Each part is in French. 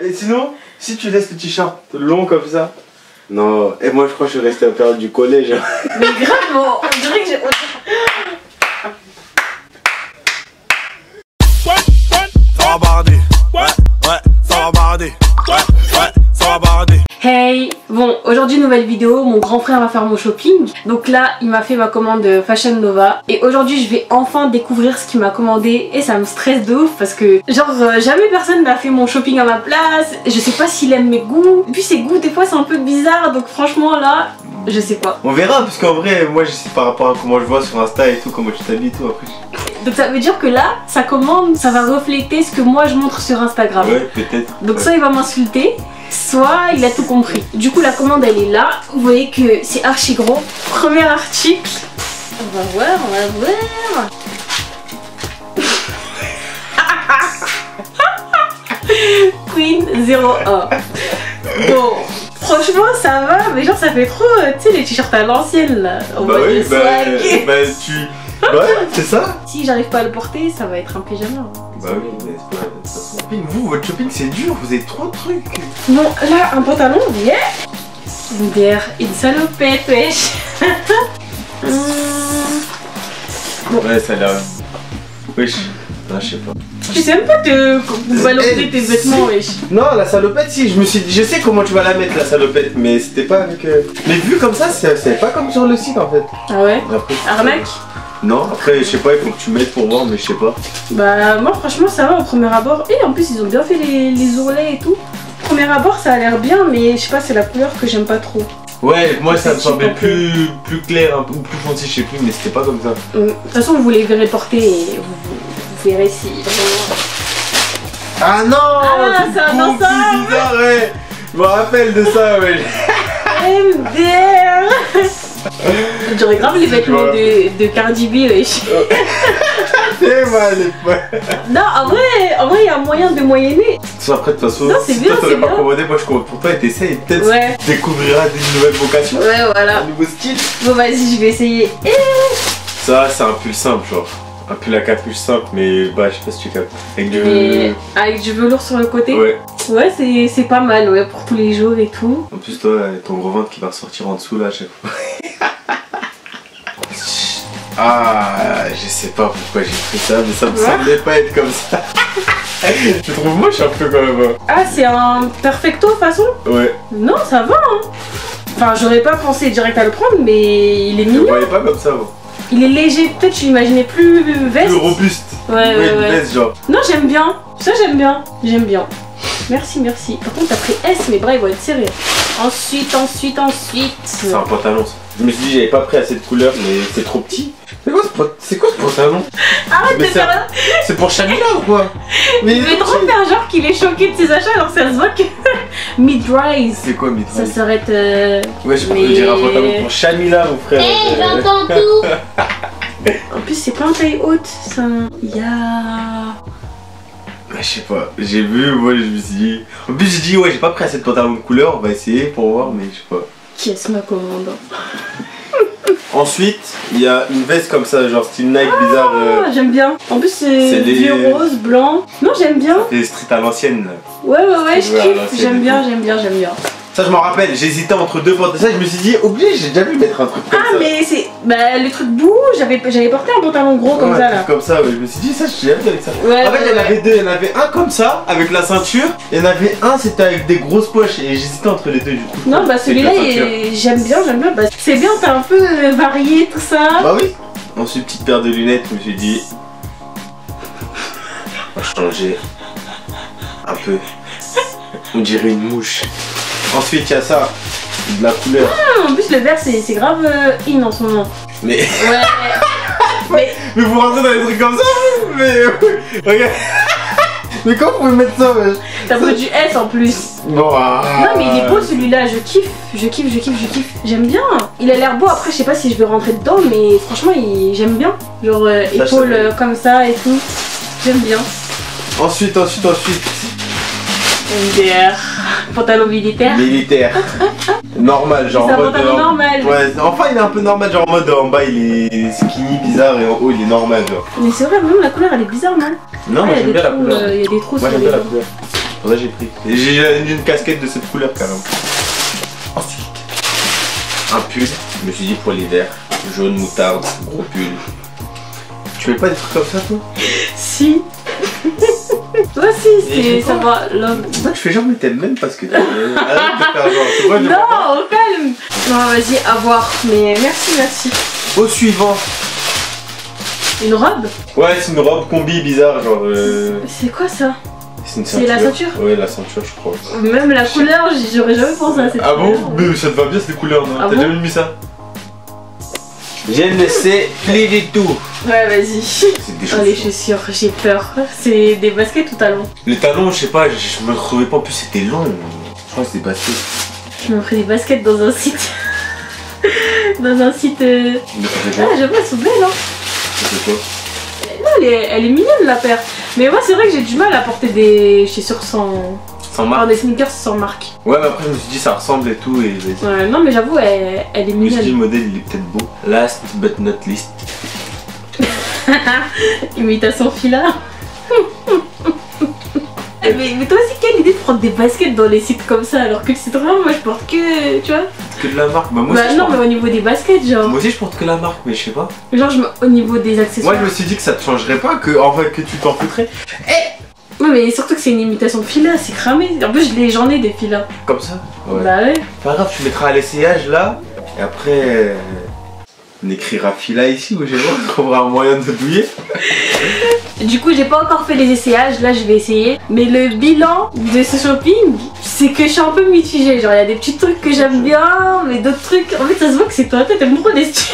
Et sinon, si tu laisses le t-shirt long comme ça. Non, et moi je crois que je suis resté à période du collège. hein. Mais grave, bon, on dirait que j'ai. Ça va barder. Ouais, ouais, ça va barder. Ouais, ouais, ça va barder. Hey Bon, aujourd'hui nouvelle vidéo, mon grand frère va faire mon shopping. Donc là, il m'a fait ma commande Fashion Nova. Et aujourd'hui, je vais enfin découvrir ce qu'il m'a commandé. Et ça me stresse de ouf parce que, genre, euh, jamais personne n'a fait mon shopping à ma place. Je sais pas s'il aime mes goûts. Et puis ses goûts, des fois, c'est un peu bizarre. Donc franchement, là, je sais pas. On verra, parce qu'en vrai, moi je sais par rapport à comment je vois sur Insta et tout, comment tu t'habilles et tout après. Donc ça veut dire que là, sa commande, ça va refléter ce que moi je montre sur Instagram. Ouais, peut-être. Donc Ouais. soit il va m'insulter, soit il a tout compris. Du coup la commande elle est là. Vous voyez que c'est archi gros. Premier article. On va voir, on va voir. Queen 01. Bon, franchement ça va, mais genre ça fait trop, euh, tu sais les t-shirts à l'ancienne là. Bah oui, bah, bah tu. Ouais, c'est ça Si j'arrive pas à le porter, ça va être un pyjama. Bah oui, mais c'est pas. de. Shopping, Vous, votre shopping c'est dur, vous avez trop de trucs. Bon, là, un pantalon, yeah Une bière, une salopette, wesh Ouais, ça a l'air. Wesh. Non, je sais pas. Tu sais même pas te valoriser Eh, tes vêtements, wesh Non, la salopette, si, je me suis dit, je sais comment tu vas la mettre la salopette, mais c'était pas avec. euh, Mais vu comme ça, c'est c'est pas comme sur le site en fait. Ah ouais? Après, Arnaque? Non, après, je sais pas, il faut que tu mettes pour voir, mais je sais pas. Bah, moi, franchement, ça va au premier abord. Et en plus, ils ont bien fait les, les ourlets et tout. Premier abord, ça a l'air bien, mais je sais pas, c'est la couleur que j'aime pas trop. Ouais, moi ça me semblait plus, plus clair, un peu, ou plus foncé, je sais plus, mais c'était pas comme ça. Hum, De toute façon, vous les verrez porter et vous, vous verrez si vraiment. Ah non Ah, c'est un ensemble. bizarre, ouais Je me rappelle de ça, ouais. MDR J'aurais grave les vêtements de, de Cardi B, wesh. C'est mal, les. Non, en vrai, en vrai, il y a moyen de moyenner. Après, de toute façon, Non, c'est si bien, toi t'aurais pas commandé, moi je commande pour toi et t'essayes, peut-être Ouais. tu découvriras des nouvelles vocations, Ouais, voilà. un nouveau style. Bon, vas-y, je vais essayer. Et Ça, c'est un pull simple, genre. Un pull à capuche simple, mais bah, je sais pas si tu captes. Avec du. Mais avec du velours sur le côté. Ouais. Ouais, c'est pas mal, ouais, pour tous les jours et tout. En plus, toi, ton gros ventre qui va ressortir en dessous là à chaque fois. ah, je sais pas pourquoi j'ai pris ça, mais ça me Ouais. semblait pas être comme ça. tu trouves moche un peu quand même. hein. Ah, c'est un perfecto façon Ouais, Non, ça va, hein. Enfin, j'aurais pas pensé direct à le prendre, mais il est je le mignon. voyais pas comme ça, moi. Il est léger, peut-être je l'imaginais plus veste. Plus robuste. Ouais, Ouais, ouais, une ouais. veste, genre. Non, j'aime bien. Ça, j'aime bien. J'aime bien. Merci, merci. Par contre, t'as pris S, mes bras ils vont être serrés. Ensuite, ensuite, ensuite. C'est un pantalon, ça. Je me suis dit, j'avais pas pris assez de couleur, mais c'est trop petit. C'est quoi, ce quoi ce pantalon? Arrête Mais de c'est- faire. C'est pour Shamila ou quoi? Mais Il est trop faire genre qu'il est choqué de ses achats alors ça se voit que. Mid-rise. C'est quoi, mais Ça s'arrête. euh, Ouais, je peux Mais- dire un pantalon pour Shamila, mon frère. Hey, Euh, j'entends tout En plus, c'est pas en taille haute. C'est un. Ya. Je sais pas, j'ai vu, moi je me suis dit. En plus, j'ai dit, ouais, j'ai pas pris assez de pantalon de couleur, on va essayer pour voir, mais je sais pas. Ma commande Ensuite, il y a une veste comme ça, genre style Nike bizarre. euh, Ah, J'aime bien. En plus, C'est vieux rose, blanc. Non, j'aime bien. des street à l'ancienne. là. Ouais, ouais, ouais, je Ouais, kiffe. c'est J'aime des bien, j'aime bien, j'aime bien. Ça, je m'en rappelle, j'hésitais entre deux pantalons. Ça, je me suis dit, obligé, j'ai déjà vu mettre un truc comme Ah, ça. mais c'est. Bah, le truc bout, j'avais porté un pantalon gros comme ça là. Comme ça, ouais, je me suis dit, ça, j'ai jamais vu avec ça. Ouais, en fait, il y en avait deux. Il y en avait un comme ça, avec la ceinture. Et il y en avait un, c'était avec des grosses poches. Et j'hésitais entre les deux, du coup. Non, bah celui-là, j'aime bien, j'aime bien. Bah, c'est bien, t'as un peu euh, varié tout ça. Bah oui. Ensuite, petite paire de lunettes, je me suis dit. On va changer. Un peu. On dirait une mouche. Ensuite, il y a ça. De la couleur. Ah, En plus, le vert, c'est grave euh, in en ce moment. Mais. Ouais. mais Mais vous rentrez dans des trucs comme ça, Mais. Regarde. Mais comment vous pouvez mettre ça, t'as pris du S en plus. Bon, ah. Non, mais il est beau celui-là, je kiffe, je kiffe, je kiffe, je kiffe. J'aime bien. Il a l'air beau, après, je sais pas si je vais rentrer dedans, mais franchement, il- j'aime bien. Genre, euh, euh, comme ça et tout. J'aime bien. Ensuite, ensuite, ensuite. MDR. Pantalon militaire. Militaire. Normal, genre en un mode. pantalon normal. Ouais, enfin il est un peu normal, genre en mode en bas il est skinny, bizarre et en haut il est normal, genre. Mais c'est vrai, même la couleur, elle est bizarre, non Non, moi j'aime bien la couleur. euh, Il y a des trous Moi sur j'aime bien la couleur. pour ça que j'ai pris. J'ai une casquette de cette couleur carrément. Ensuite, un pull. Je me suis dit pour l'hiver, jaune moutarde, gros pull. Tu mets pas des trucs comme ça toi? Si. Toi aussi, ça va. l'homme. Moi je fais genre mais t'aimes même parce que t'as- euh, pas. Non, au calme. Non, vas-y, à voir. Mais merci, merci. Au suivant. Une robe? Ouais, c'est une robe combi bizarre, genre. euh, C'est quoi ça? C'est la ceinture Ouais, la ceinture, je crois. Même la couleur, j'aurais jamais pensé à cette Ah bon? couleur. Mais ça te va bien cette couleur, non? Ah T'as bon? jamais mis ça? Je ne sais plus du tout. Ouais, vas-y. C'est des Oh, les chaussures. chaussures, j'ai peur. C'est des baskets ou talons Les talons, je sais pas, je, me retrouvais pas, en plus c'était long. Je crois que c'est des baskets. Je me ferai des baskets dans un site. dans un site. euh, Ah, j'aime pas, elles sont belles, hein. Fait quoi Non, elle est, elle est mignonne la paire. Mais moi, c'est vrai que j'ai du mal à porter des chaussures sans. Sans Enfin, marque des sneakers sans marque. Ouais, mais après je me suis dit ça ressemble et tout. Et. Ouais, non, mais j'avoue, elle, elle est je me suis dit le mignonne. modèle il est peut-être beau. Last but not least. Imitation fila. Eh, mais, mais toi aussi, quelle idée de prendre des baskets dans les sites comme ça alors que le site vraiment, moi je porte que. Tu vois Que de la marque Bah moi Bah aussi, je non, mais porte... au niveau des baskets, genre. moi aussi je porte que la marque, mais je sais pas. Genre, je me- au niveau des accessoires. Moi je me suis dit que ça te changerait pas, que, en fait, que tu t'en foutrais. Ouais, mais surtout que c'est une imitation de fila, c'est cramé. En plus, j'en ai des filas. Comme ça? Ouais. Bah ouais. Pas grave, tu mettras à l'essayage là, et après euh, on écrira fila ici ou j'ai on trouvera un moyen de douiller. Du coup, j'ai pas encore fait les essayages, là je vais essayer. Mais le bilan de ce shopping, c'est que je suis un peu mitigée. Genre, il y a des petits trucs que j'aime bien, mais d'autres trucs. En fait, ça se voit que c'est toi, t'aimes trop sais,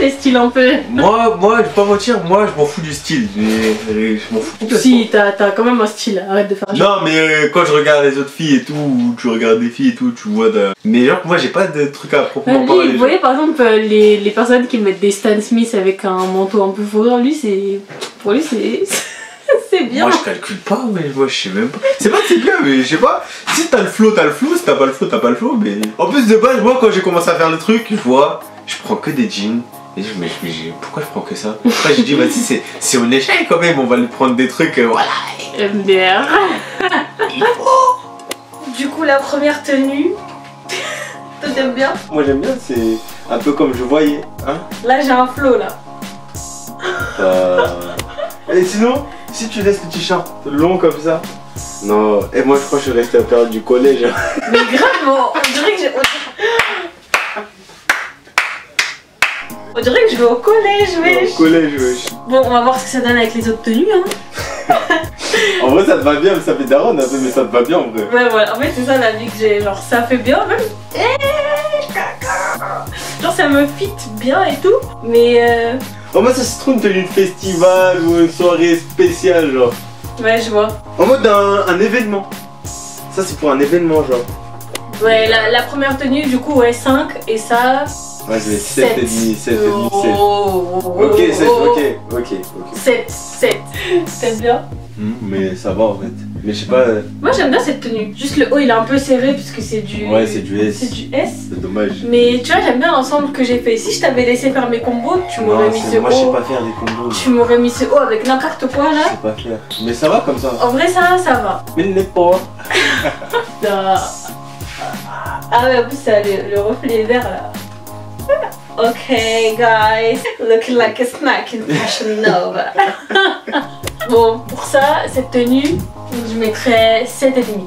les styles un peu. Moi, moi, je vais pas mentir, moi je m'en fous du style, mais, euh, je m'en fous complètement. Si, t'as quand même un style, arrête de faire. Non, mais euh, quand je regarde les autres filles et tout, ou tu regardes des filles et tout, tu vois. De... Mais genre, moi j'ai pas de trucs à proprement Lui, parler. vous voyez par exemple euh, les, les personnes qui mettent des Stan Smith avec un manteau un peu fourrure, lui c'est. Pour lui c'est. c'est bien. Moi je calcule pas, mais moi je sais même pas. C'est pas que c'est bien, mais je sais pas. Si t'as le flow, t'as le flow. Si t'as pas le flow, t'as pas le flow. Mais en plus de base, moi quand j'ai commencé à faire le truc, je vois, je prends que des jeans. Et je me mais j'ai- pourquoi je prends que ça Après j'ai dit, vas-y, c'est, c'est une échelle quand même, on va lui prendre des trucs, euh, voilà. MDR. du coup, la première tenue. Toi t'aimes bien Moi j'aime bien, c'est un peu comme je voyais. Hein Là j'ai un flow là. Euh, Et sinon, si tu laisses le t-shirt long comme ça. Non, et moi je crois que je suis resté à la période du collège. Mais grave, on, on dirait que j'ai. On dirait que je vais au collège, wesh. Au collège, wesh. Bon, on va voir ce que ça donne avec les autres tenues, hein. En vrai, ça te va bien, mais ça fait daronne un peu, mais ça te va bien en vrai. Ouais, voilà. En fait, c'est ça la vie que j'ai. Genre, ça fait bien, même. Eh. Genre, ça me fit bien et tout. Mais, euh... En mode, ça se trouve une tenue de festival ou une soirée spéciale, genre. ouais, je vois. En mode un, un événement. Ça, c'est pour un événement, genre. Ouais, la, la première tenue, du coup, ouais, 5. Et ça. Ouais, je vais 7 Sept. et demi, 7 et demi, 7. Oh, Ok, 7, ok, ok, ok. 7, 7. T'aimes bien? Hmm, Mais ça va en fait. Mais je sais pas, euh, Moi, j'aime bien cette tenue. Juste le haut, il est un peu serré puisque c'est du. Ouais, c'est du S. C'est du S. c'est dommage. Mais tu vois, j'aime bien l'ensemble que j'ai fait. Si je t'avais laissé faire mes combos, tu m'aurais mis ce moi, je sais haut. pas faire des combos. Tu m'aurais mis ce haut avec n'importe quoi Je là. sais pas faire. Mais ça va comme ça. En vrai, ça, ça va. Mais n'est pas. Ah Ah ouais, en plus, ça a le, le reflet vert là. Ok, guys, looking like a snack in Fashion Nova. bon, pour ça, cette tenue, je mettrais 7,5. 7,5.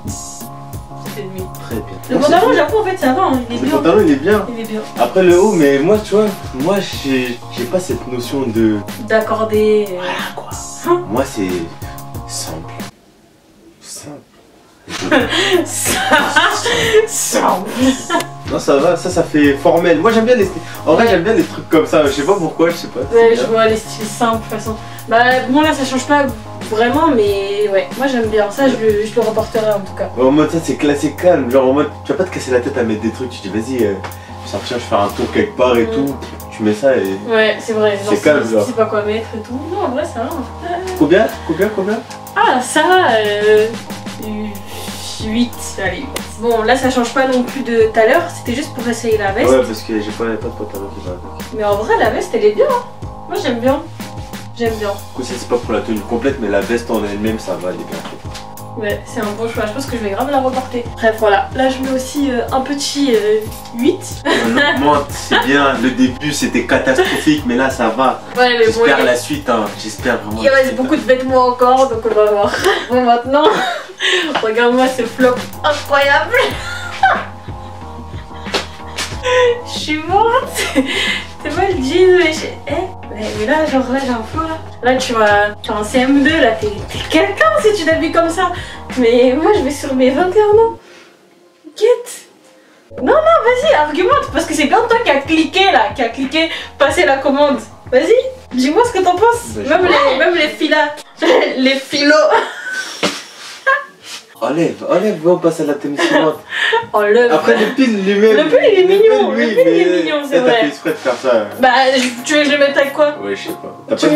Très bien. Le pantalon, j'avoue, en fait, ça va, hein, il est Le bien. pantalon, il est bien. Il est bien. Après le haut, mais moi, tu vois, moi, j'ai j'ai pas cette notion de. D'accorder. euh, Voilà quoi. Hein? Moi, c'est simple. Simple. Ça, ça. Non, ça va, ça, ça fait formel. Moi, j'aime bien les. En vrai, j'aime bien les trucs comme ça. Je sais pas pourquoi, je sais pas. Ouais, je vois les styles simples de toute façon. Bah, bon, là, ça change pas vraiment, mais ouais, moi j'aime bien. Ça, je le, je le reporterai en tout cas. En mode, ça, c'est classé calme. Genre, en mode, tu vas pas te casser la tête à mettre des trucs. Tu dis, vas-y, euh, je sortir, je vais faire un tour quelque part et Mm. tout. Tu mets ça et. Ouais, c'est vrai. Genre, C'est calme, genre. tu sais pas quoi mettre et tout. Non, en vrai, ça va. Combien? Combien? Combien? Ah, ça, euh. 8, allez. Bon, là, ça change pas non plus de tout à l'heure. C'était juste pour essayer la veste. Ouais, parce que j'ai pas, pas de pantalon qui va avec. Mais en vrai, la veste, elle est bien. hein. Moi, j'aime bien. J'aime bien. Du c'est pas pour la tenue complète, mais la veste en elle-même, ça va, elle est bien. Ouais, c'est un bon choix. Je pense que je vais grave la reporter. Bref, voilà. Là, je mets aussi euh, un petit euh, 8. Moi, c'est bien. Le début, c'était catastrophique, mais là, ça va. Ouais, mais J'espère la suite. Hein. J'espère vraiment. il reste beaucoup hein. de vêtements encore, donc on va voir. Bon, maintenant, regarde-moi ce flop incroyable. Je suis morte. C'est pas le jean, mais je... Eh, mais, là, genre là, j'ai un flot là. Là, tu vas, tu es en CM2, là, t'es t'es quelqu'un si tu t'habilles comme ça. Mais moi, je vais sur mes 21 ans. Quête. Non, non, vas-y, argumente, parce que c'est bien toi qui a cliqué là, qui a cliqué passer la commande. Vas-y, dis-moi ce que t'en penses. Bah, même, les, même les filas, les filos. Enlève, enlève, on passe à la thème suivante. Enlève. Après, le pin lui-même. Le pull, il est mignon, oui, le pull, il est mignon, c'est là, T'as vrai. fait exprès de faire ça. Bah, tu veux que je le mette avec quoi? Ouais, je sais pas. T'as Tu pas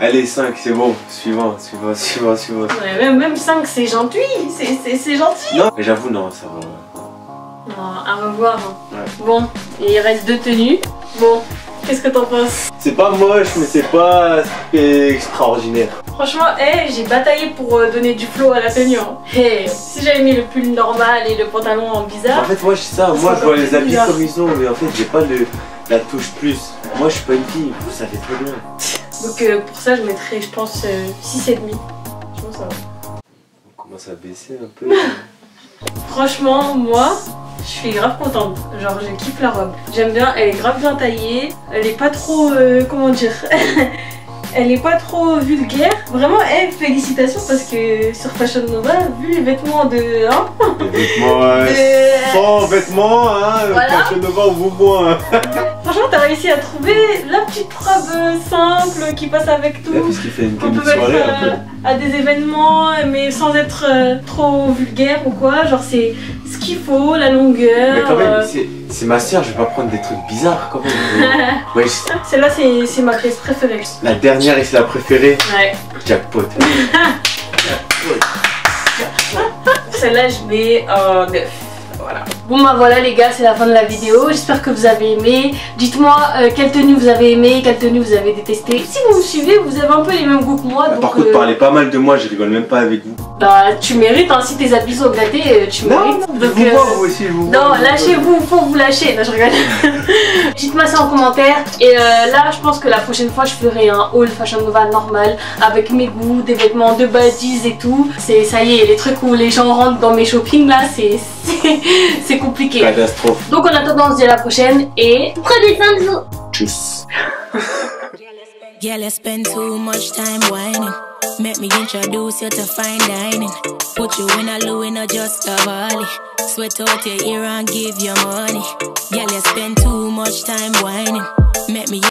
Allez, 5, c'est bon. Suivant, suivant, suivant, suivant. Ouais, même, même 5, c'est gentil, c'est- c'est c'est gentil. Non, mais j'avoue, non, ça va. Non, à revoir. hein. Ouais. Bon, et il reste deux tenues. Bon, qu'est-ce que t'en penses? C'est pas moche, mais c'est pas extraordinaire. Franchement, eh, j'ai bataillé pour euh, donner du flow à la tenue. hein. Eh, si j'avais mis le pull normal et le pantalon en En bizarre, fait, moi, je sais ça. Moi, je vois les habits bizarre. comme ils sont, mais en fait, j'ai pas le, la touche plus. Moi, je suis pas une fille. Vous, ça fait très bien. donc euh, pour ça, je mettrais, je pense, euh, 6,5. Je pense ça va. On commence à baisser un peu. Franchement, moi, je suis grave contente. Genre, je kiffe la robe. J'aime bien, elle est grave bien taillée. Elle est pas trop. euh, comment dire? Elle est pas trop vulgaire. Vraiment, eh, félicitations parce que sur Fashion Nova, vu les vêtements de. Hein, Les vêtements, de- sans vêtements, hein. Voilà. Fashion Nova, on vous moins. Franchement, t'as réussi à trouver la petite robe simple qui passe avec tout. Là, puisqu'il fait une qu'on camisole peut mettre soirée un peu. euh, à des événements, mais sans être euh, trop vulgaire ou quoi. Genre, c'est ce qu'il faut, la longueur. Mais quand même, euh, c'est- ma soeur, je vais pas prendre des trucs bizarres quand même. ouais, je- Celle-là, c'est ma pièce préférée. la dernière et c'est la préférée. Ouais. Jackpot. Celle-là, je mets en 9. Voilà. Bon bah voilà les gars, c'est la fin de la vidéo. J'espère que vous avez aimé. Dites-moi euh, quelle tenue vous avez aimé, quelle tenue vous avez détesté. Si vous me suivez, vous avez un peu les mêmes goûts que moi. Donc, Par contre, euh, parlez pas mal de moi, je rigole même pas avec vous. bah tu mérites, hein, si tes habits sont gâtés, euh, tu mérites. je Donc, vous euh, vous aussi, je vous. Non, lâchez-vous, faut vous lâcher. Non, je rigole. Dites-moi ça en commentaire. Et là, je pense que la prochaine fois, je ferai un haul Fashion Nova normal avec mes goûts, des vêtements de buddies et tout. C'est ça y est, les trucs où les gens rentrent dans mes shopping là, c'est c'est- compliqué. Catastrophe. Donc en attendant, on se dit à la prochaine et Prenez soin de vous. Tchuss. Girl, you spend too much time whining. Make me introduce you to fine dining. Put you in a Louis, not just a volley. Sweat out your ear and give you money. Girl, you spend too much time whining.